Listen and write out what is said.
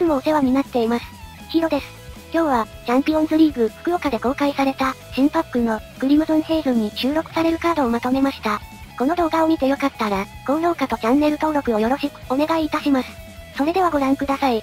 つもお世話になっています。ヒロです。今日は、チャンピオンズリーグ福岡で公開された、新パックの、クリムゾンヘイズに収録されるカードをまとめました。この動画を見てよかったら、高評価とチャンネル登録をよろしくお願いいたします。それではご覧ください。